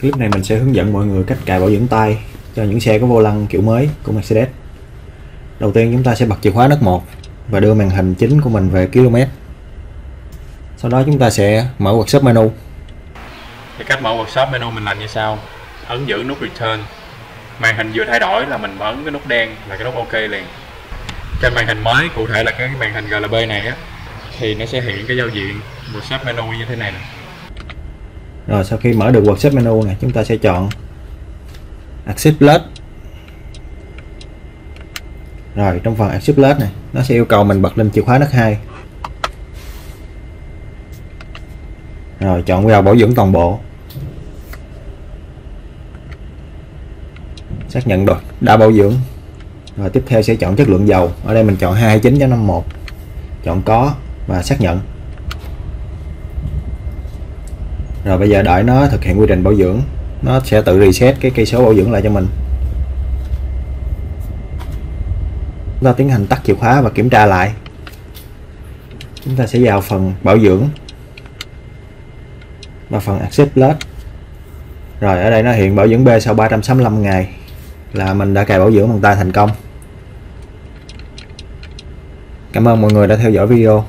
Clip này mình sẽ hướng dẫn mọi người cách cài bảo dưỡng tay cho những xe có vô lăng kiểu mới của Mercedes. Đầu tiên chúng ta sẽ bật chìa khóa nấc 1 và đưa màn hình chính của mình về km. Sau đó chúng ta sẽ mở workshop menu. Thì cách mở workshop menu mình làm như sau Ấn giữ nút return Màn hình vừa thay đổi là mình ấn cái nút đen là cái nút ok liền Trên màn hình mới, cụ thể là cái màn hình GLB này á Thì nó sẽ hiện cái giao diện workshop menu như thế này nè rồi, sau khi mở được workshop menu này, chúng ta sẽ chọn Accept Plus. Rồi, trong phần Accept Plus này, nó sẽ yêu cầu mình bật lên chìa khóa nấc 2. Rồi, chọn vào bảo dưỡng toàn bộ. Xác nhận được, đã bảo dưỡng. Rồi, tiếp theo sẽ chọn chất lượng dầu. Ở đây mình chọn 229.51. Chọn có và xác nhận. Rồi bây giờ đợi nó thực hiện quy trình bảo dưỡng, nó sẽ tự reset cái cây số bảo dưỡng lại cho mình. Chúng ta tiến hành tắt chìa khóa và kiểm tra lại. Chúng ta sẽ vào phần bảo dưỡng và phần Accept Plus rồi ở đây nó hiện bảo dưỡng B sau 365 ngày là mình đã cài bảo dưỡng bằng tay thành công. Cảm ơn mọi người đã theo dõi video.